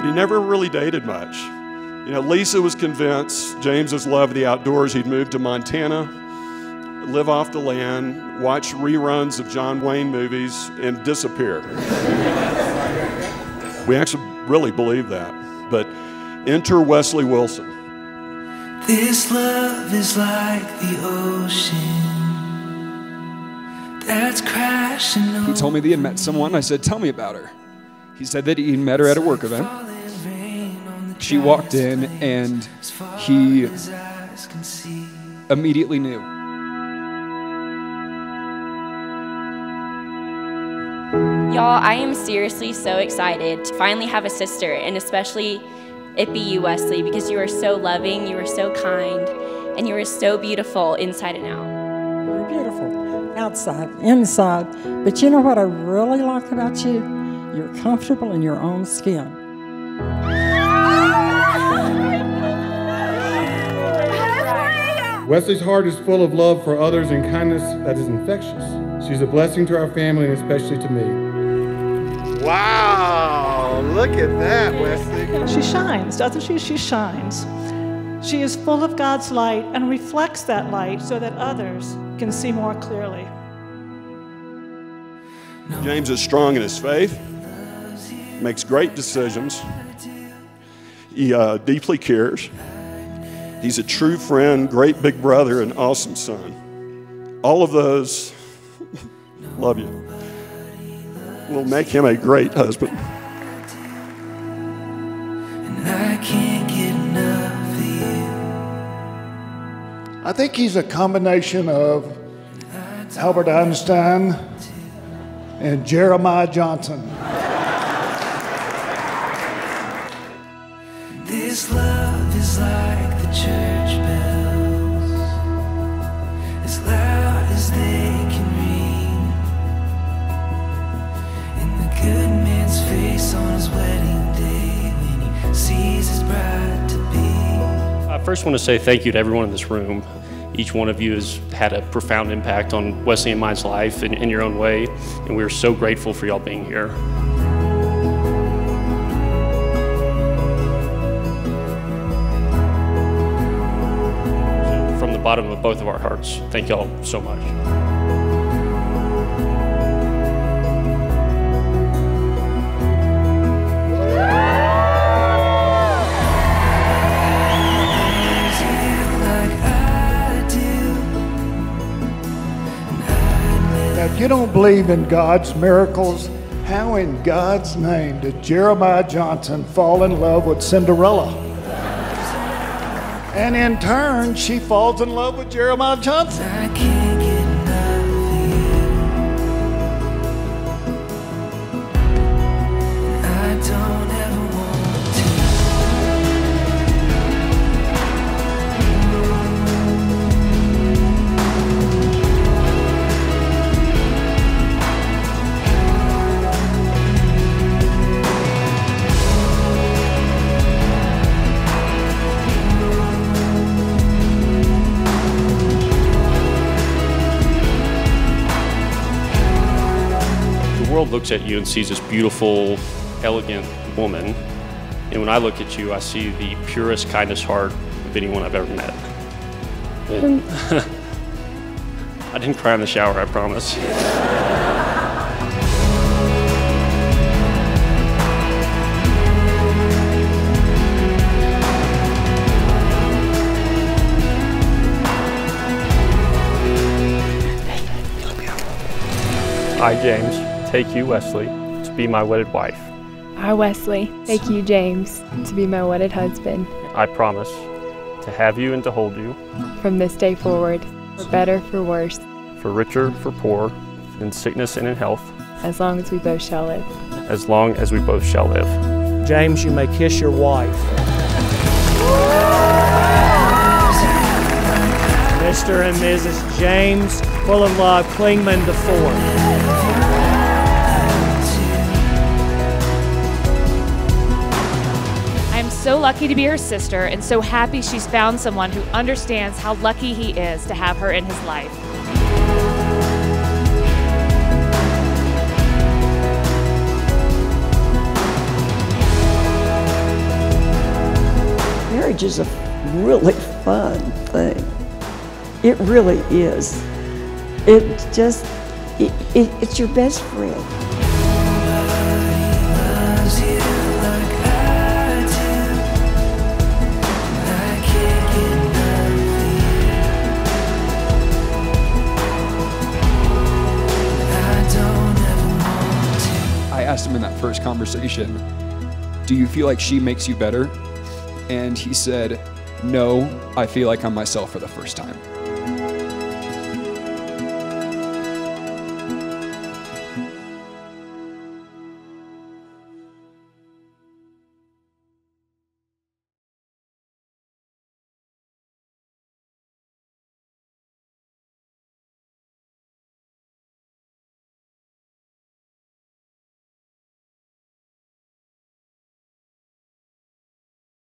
but he never really dated much. You know, Lisa was convinced James has loved the outdoors. He'd moved to Montana, live off the land, watch reruns of John Wayne movies, and disappear. we actually really believe that. But enter Wesley Wilson. This love is like the ocean that's crashing. He told me that he had met someone. I said, Tell me about her. He said that he met her at a work event. She walked in and he immediately knew. Y'all, I am seriously so excited to finally have a sister, and especially it be you, Wesley, because you are so loving, you are so kind, and you are so beautiful inside and out. You're beautiful outside, inside. But you know what I really like about you? You're comfortable in your own skin. Wesley's heart is full of love for others and kindness that is infectious. She's a blessing to our family and especially to me. Wow, look at that, Wesley. She shines, doesn't she? She shines. She is full of God's light and reflects that light so that others can see more clearly. James is strong in his faith, makes great decisions, he uh, deeply cares. He's a true friend, great big brother, and awesome son. All of those love you. Will make him a great husband. I think he's a combination of Albert Einstein and Jeremiah Johnson. This love is like I first want to say thank you to everyone in this room. Each one of you has had a profound impact on Wesley and mine's life in, in your own way, and we're so grateful for y'all being here. Bottom of both of our hearts, thank y'all so much. If you don't believe in God's miracles, how in God's name did Jeremiah Johnson fall in love with Cinderella? And in turn, she falls in love with Jeremiah Johnson. World looks at you and sees this beautiful, elegant woman. And when I look at you, I see the purest, kindest heart of anyone I've ever met. And I didn't cry in the shower, I promise. I, James, take you, Wesley, to be my wedded wife. I, Wesley, take you, James, to be my wedded husband. I promise to have you and to hold you, From this day forward, for better, for worse, for richer, for poor, in sickness and in health, as long as we both shall live. as long as we both shall live. James, you may kiss your wife. Mr. and Mrs. James, full of love, Klingman the so lucky to be her sister and so happy she's found someone who understands how lucky he is to have her in his life. marriage is a really fun thing. It really is. It just, it, it, it's your best friend. Asked him in that first conversation, Do you feel like she makes you better? And he said, No, I feel like I'm myself for the first time.